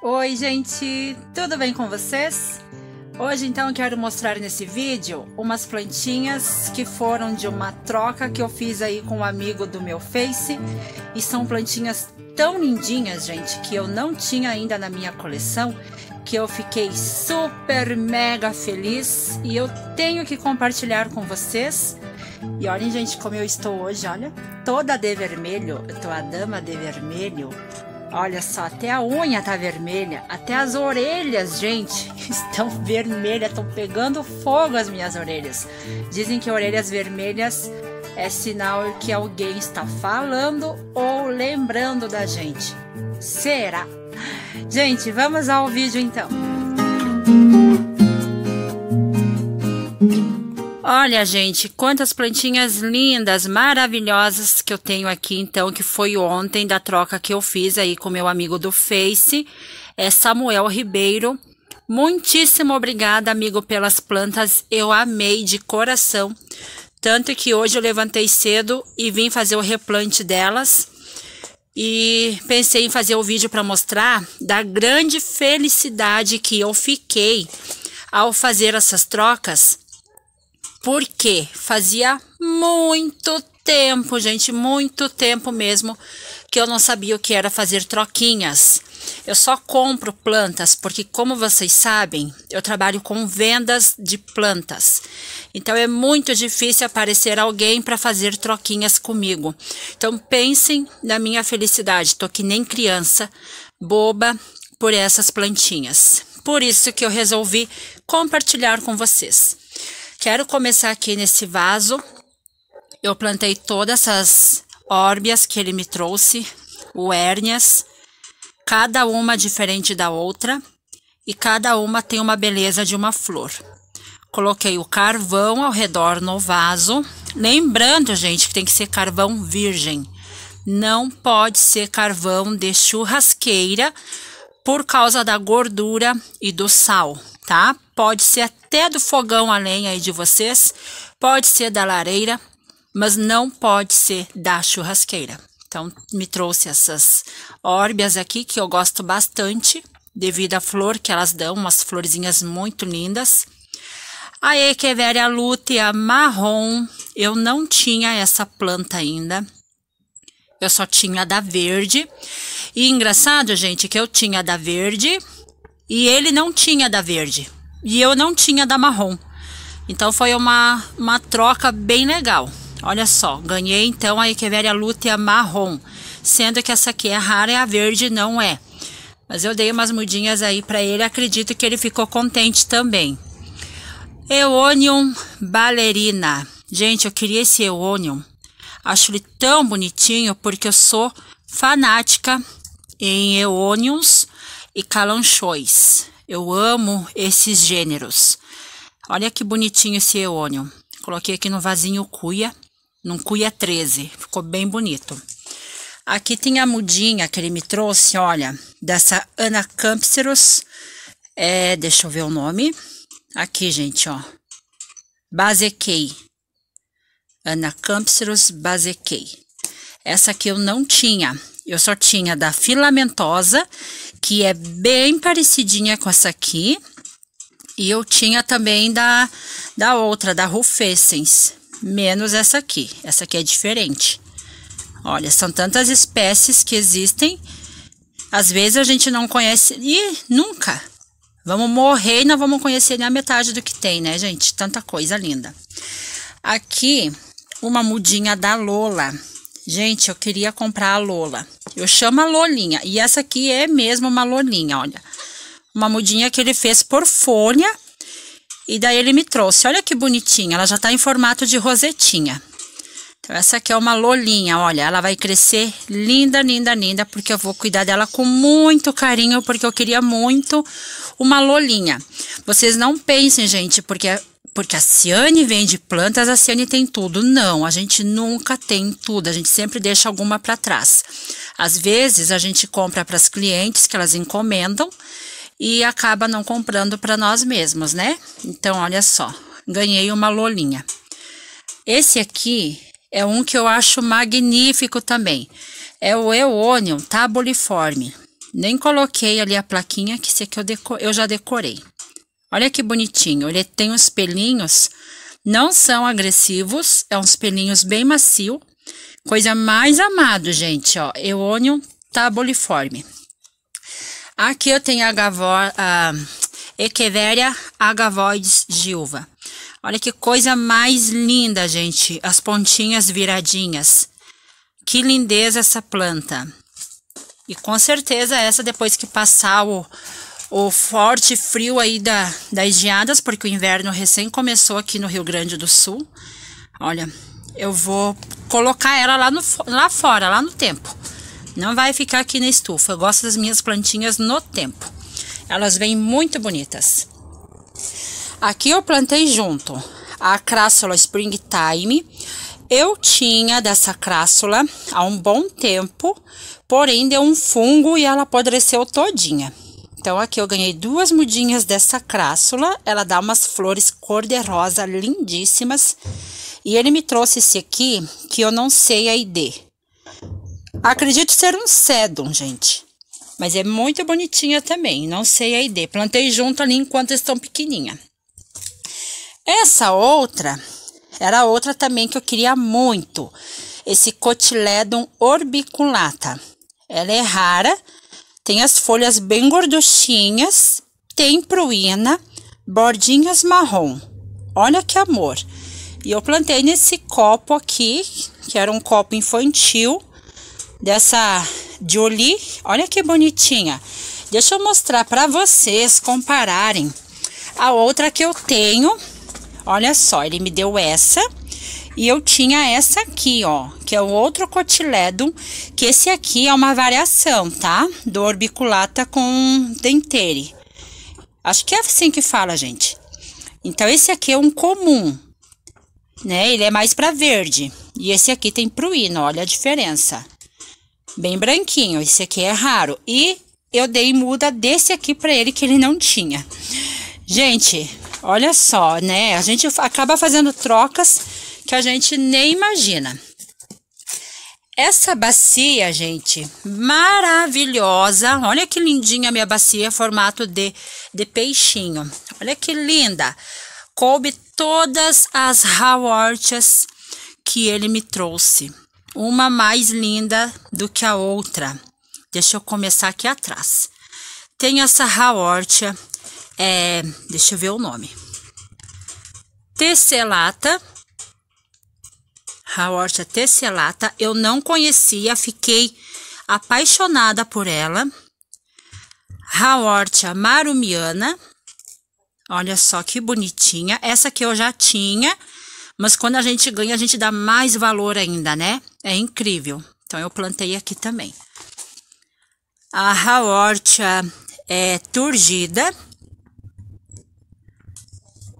Oi, gente, tudo bem com vocês? Hoje então quero mostrar nesse vídeo umas plantinhas que foram de uma troca que eu fiz aí com um amigo do meu Face e são plantinhas tão lindinhas, gente, que eu não tinha ainda na minha coleção, que eu fiquei super mega feliz e eu tenho que compartilhar com vocês. E olhem, gente, como eu estou hoje, olha, toda de vermelho, eu tô a dama de vermelho, Olha só, até a unha tá vermelha, até as orelhas, gente, estão vermelhas, estão pegando fogo as minhas orelhas. Dizem que orelhas vermelhas é sinal que alguém está falando ou lembrando da gente. Será? Gente, vamos ao vídeo então. Olha, gente, quantas plantinhas lindas, maravilhosas que eu tenho aqui, então, que foi ontem da troca que eu fiz aí com meu amigo do Face, é Samuel Ribeiro. Muitíssimo obrigada, amigo, pelas plantas. Eu amei de coração. Tanto que hoje eu levantei cedo e vim fazer o replante delas. E pensei em fazer o vídeo para mostrar da grande felicidade que eu fiquei ao fazer essas trocas porque fazia muito tempo, gente, muito tempo mesmo que eu não sabia o que era fazer troquinhas. Eu só compro plantas porque, como vocês sabem, eu trabalho com vendas de plantas. Então é muito difícil aparecer alguém para fazer troquinhas comigo. Então pensem na minha felicidade. Tô que nem criança, boba por essas plantinhas. Por isso que eu resolvi compartilhar com vocês. Quero começar aqui nesse vaso. Eu plantei todas essas órbias que ele me trouxe, o hérnias, cada uma diferente da outra e cada uma tem uma beleza de uma flor. Coloquei o carvão ao redor no vaso, lembrando, gente, que tem que ser carvão virgem. Não pode ser carvão de churrasqueira por causa da gordura e do sal, tá? Pode ser até do fogão a lenha aí de vocês, pode ser da lareira, mas não pode ser da churrasqueira. Então, me trouxe essas órbias aqui que eu gosto bastante, devido à flor que elas dão, umas florzinhas muito lindas. A Echeveria lutea marrom, eu não tinha essa planta ainda. Eu só tinha da verde. E engraçado, gente, que eu tinha da verde e ele não tinha da verde. E eu não tinha da marrom. Então foi uma, uma troca bem legal. Olha só, ganhei então a Echeveria lutea marrom, sendo que essa aqui é rara e a verde não é. Mas eu dei umas mudinhas aí para ele, acredito que ele ficou contente também. Eonium ballerina. Gente, eu queria esse Eonium. Acho ele tão bonitinho porque eu sou fanática em Eoniums e calanchões. Eu amo esses gêneros. Olha que bonitinho esse eônio. Coloquei aqui no vasinho cuia, num cuia 13. Ficou bem bonito. Aqui tem a mudinha que ele me trouxe, olha, dessa Anacampserus. É, deixa eu ver o nome. Aqui, gente, ó. Basequei. Anacampserus basequei. Essa aqui eu não tinha. Eu só tinha da filamentosa que é bem parecidinha com essa aqui. E eu tinha também da, da outra, da Rufescens, menos essa aqui. Essa aqui é diferente. Olha, são tantas espécies que existem. Às vezes a gente não conhece. E nunca. Vamos morrer e não vamos conhecer nem a metade do que tem, né, gente? Tanta coisa linda. Aqui, uma mudinha da Lola. Gente, eu queria comprar a Lola. Eu chamo a Lolinha. E essa aqui é mesmo uma Lolinha, olha. Uma mudinha que ele fez por folha. E daí ele me trouxe. Olha que bonitinha. Ela já tá em formato de rosetinha. Então, essa aqui é uma Lolinha, olha. Ela vai crescer linda, linda, linda. Porque eu vou cuidar dela com muito carinho. Porque eu queria muito uma Lolinha. Vocês não pensem, gente, porque porque a Ciane vende plantas, a Ciane tem tudo. Não, a gente nunca tem tudo, a gente sempre deixa alguma para trás. Às vezes a gente compra para as clientes que elas encomendam e acaba não comprando para nós mesmos, né? Então, olha só, ganhei uma lolinha. Esse aqui é um que eu acho magnífico também. É o Eonium tabuliforme. Nem coloquei ali a plaquinha, que esse aqui eu, eu já decorei. Olha que bonitinho. Ele tem uns pelinhos, não são agressivos, é uns pelinhos bem macio. Coisa mais amado, gente, ó. Eonium tabuliforme. Aqui eu tenho a, Gavo, a Echeveria agavoides gilva. Olha que coisa mais linda, gente. As pontinhas viradinhas. Que lindeza essa planta. E com certeza essa depois que passar o, o forte frio aí da, das geadas, porque o inverno recém começou aqui no Rio Grande do Sul. Olha, eu vou colocar ela lá, no, lá fora, lá no tempo. Não vai ficar aqui na estufa. Eu gosto das minhas plantinhas no tempo. Elas vêm muito bonitas. Aqui eu plantei junto a crassula Springtime. Eu tinha dessa crassula há um bom tempo, porém deu um fungo e ela apodreceu todinha. Então aqui eu ganhei duas mudinhas dessa crassula, ela dá umas flores cor-de-rosa lindíssimas. E ele me trouxe esse aqui, que eu não sei a ID. Acredito ser um sedum, gente. Mas é muito bonitinha também, não sei a ID. Plantei junto ali enquanto estão pequenininha. Essa outra, era outra também que eu queria muito. Esse Cotiledon orbiculata. Ela é rara, tem as folhas bem gorduchinhas, tem pruína, bordinhas marrom. Olha que amor. E eu plantei nesse copo aqui, que era um copo infantil, dessa Jolie. Olha que bonitinha. Deixa eu mostrar para vocês compararem a outra que eu tenho. Olha só, ele me deu essa e eu tinha essa aqui, ó, que é o outro cotiledum, que esse aqui é uma variação, tá? Do orbiculata com dentere. Acho que é assim que fala, gente. Então, esse aqui é um comum, né? Ele é mais para verde. E esse aqui tem pruína, olha a diferença bem branquinho. Esse aqui é raro. E eu dei muda desse aqui para ele que ele não tinha. Gente, olha só, né? A gente acaba fazendo trocas que a gente nem imagina. Essa bacia, gente, maravilhosa. Olha que lindinha a minha bacia, formato de, de peixinho. Olha que linda. Coube todas as rawortias que ele me trouxe uma mais linda do que a outra. Deixa eu começar aqui atrás. Tem essa Haortia, é, deixa eu ver o nome. Tesselata. Haortia tesselata. Eu não conhecia, fiquei apaixonada por ela. Haortia marumiana. Olha só que bonitinha. Essa aqui eu já tinha mas quando a gente ganha, a gente dá mais valor ainda, né? É incrível. Então, eu plantei aqui também. A Haortia é turgida.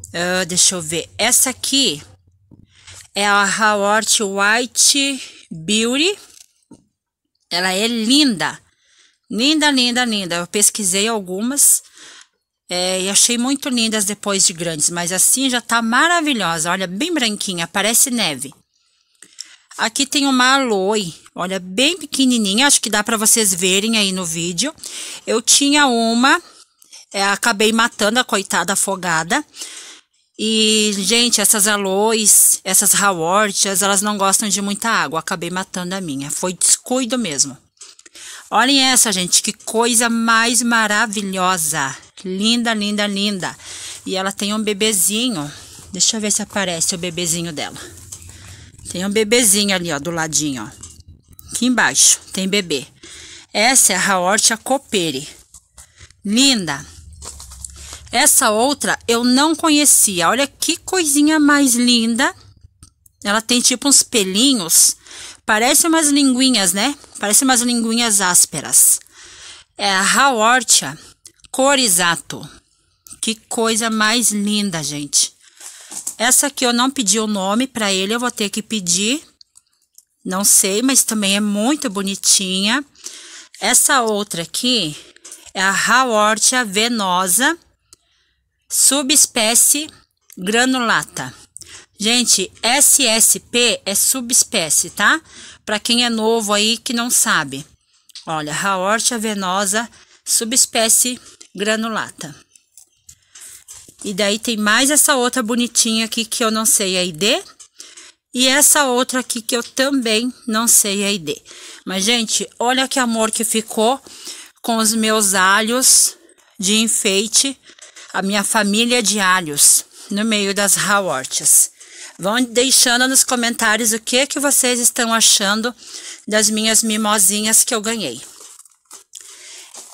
Uh, deixa eu ver. Essa aqui é a Haortia White Beauty. Ela é linda. Linda, linda, linda. Eu pesquisei algumas. É, e achei muito lindas depois de grandes, mas assim já tá maravilhosa. Olha, bem branquinha, parece neve. Aqui tem uma aloe, olha, bem pequenininha, acho que dá para vocês verem aí no vídeo. Eu tinha uma, é, acabei matando a coitada afogada. E, gente, essas aloes, essas hawortias, elas não gostam de muita água. Acabei matando a minha. Foi descuido mesmo. Olhem essa, gente, que coisa mais maravilhosa. Linda, linda, linda. E ela tem um bebezinho. Deixa eu ver se aparece o bebezinho dela. Tem um bebezinho ali, ó, do ladinho, ó. Aqui embaixo tem bebê. Essa é a Haortia copere. Linda. Essa outra eu não conhecia. Olha que coisinha mais linda. Ela tem tipo uns pelinhos. Parece umas linguinhas, né? Parece umas linguinhas ásperas. É a Haortia Corizato. Que coisa mais linda, gente. Essa aqui eu não pedi o nome para ele, eu vou ter que pedir. Não sei, mas também é muito bonitinha. Essa outra aqui é a Hawortia venosa, subespécie granulata. Gente, SSP é subespécie, tá? Para quem é novo aí que não sabe. Olha, Haortia venosa, subespécie granulata. E daí tem mais essa outra bonitinha aqui que eu não sei a ID. E essa outra aqui que eu também não sei a ID. Mas, gente, olha que amor que ficou com os meus alhos de enfeite. A minha família de alhos no meio das hawortias. Vão deixando nos comentários o que que vocês estão achando das minhas mimosinhas que eu ganhei.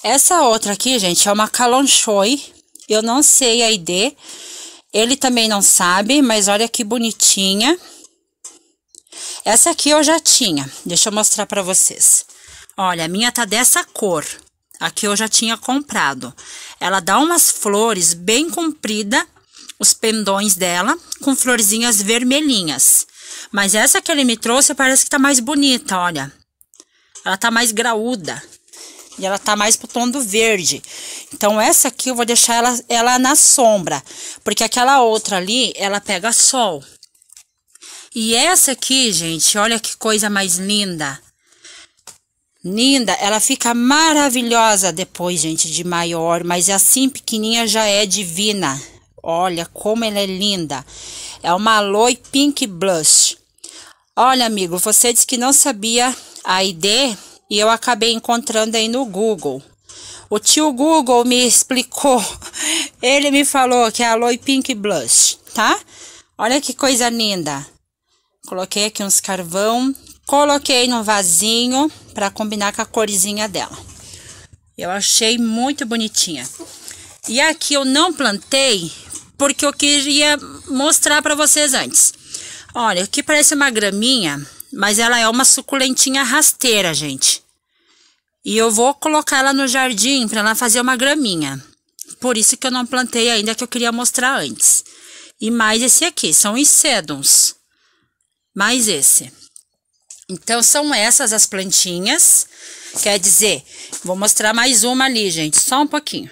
Essa outra aqui, gente, é uma calonchoi. Eu não sei a ID. Ele também não sabe, mas olha que bonitinha. Essa aqui eu já tinha. Deixa eu mostrar para vocês. Olha, a minha tá dessa cor. Aqui eu já tinha comprado. Ela dá umas flores bem comprida os pendões dela com florzinhas vermelhinhas. Mas essa que ele me trouxe parece que tá mais bonita, olha. Ela tá mais graúda. E ela tá mais pro tom do verde. Então, essa aqui eu vou deixar ela, ela na sombra. Porque aquela outra ali, ela pega sol. E essa aqui, gente, olha que coisa mais linda. Linda, ela fica maravilhosa depois, gente, de maior. Mas assim, pequenininha já é divina. Olha como ela é linda. É uma Aloe Pink Blush. Olha, amigo, você disse que não sabia a ID e eu acabei encontrando aí no Google. O tio Google me explicou. Ele me falou que é Aloe Pink Blush, tá? Olha que coisa linda. Coloquei aqui uns carvão, coloquei no vasinho para combinar com a corzinha dela. Eu achei muito bonitinha. E aqui eu não plantei porque eu queria mostrar para vocês antes. Olha, aqui parece uma graminha, mas ela é uma suculentinha rasteira, gente. E eu vou colocar ela no jardim para ela fazer uma graminha. Por isso que eu não plantei ainda, que eu queria mostrar antes. E mais esse aqui, são os sedums. Mais esse. Então, são essas as plantinhas. Quer dizer, vou mostrar mais uma ali, gente, só um pouquinho.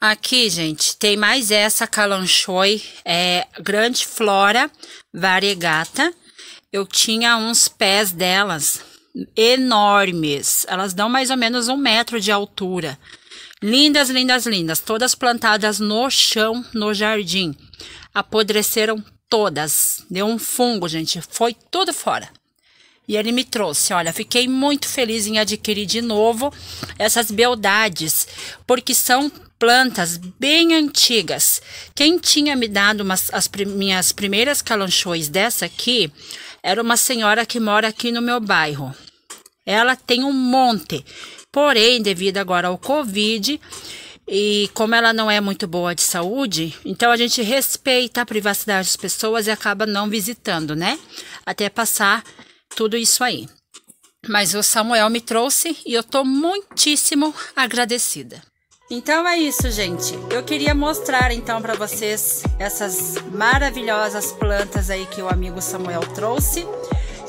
Aqui, gente, tem mais essa calanchoi, é grande flora variegata. Eu tinha uns pés delas enormes. Elas dão mais ou menos um metro de altura. Lindas, lindas, lindas. Todas plantadas no chão, no jardim. Apodreceram todas. Deu um fungo, gente. Foi tudo fora. E ele me trouxe, olha, fiquei muito feliz em adquirir de novo essas beldades, porque são plantas bem antigas. Quem tinha me dado umas, as minhas primeiras calanchões dessa aqui era uma senhora que mora aqui no meu bairro. Ela tem um monte, porém, devido agora ao Covid, e como ela não é muito boa de saúde, então a gente respeita a privacidade das pessoas e acaba não visitando, né? Até passar tudo isso aí. Mas o Samuel me trouxe e eu tô muitíssimo agradecida. Então é isso, gente. Eu queria mostrar então para vocês essas maravilhosas plantas aí que o amigo Samuel trouxe.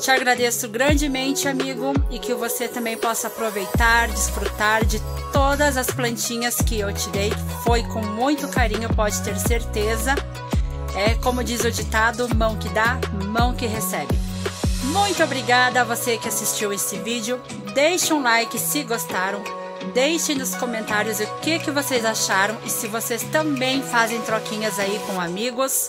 Te agradeço grandemente, amigo, e que você também possa aproveitar, desfrutar de todas as plantinhas que eu te dei. Foi com muito carinho, pode ter certeza. É como diz o ditado: mão que dá, mão que recebe. Muito obrigada a você que assistiu esse vídeo. Deixe um like se gostaram. Deixe nos comentários o que, que vocês acharam e se vocês também fazem troquinhas aí com amigos.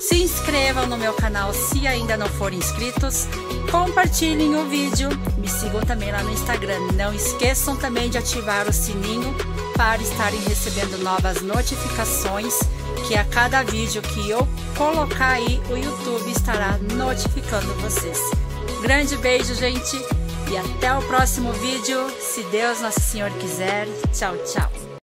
Se inscrevam no meu canal se ainda não forem inscritos. Compartilhem o vídeo. Me sigam também lá no Instagram. Não esqueçam também de ativar o sininho para estarem recebendo novas notificações que a cada vídeo que eu colocar aí, o YouTube estará notificando vocês. Grande beijo, gente, e até o próximo vídeo, se Deus Nosso Senhor quiser. Tchau, tchau.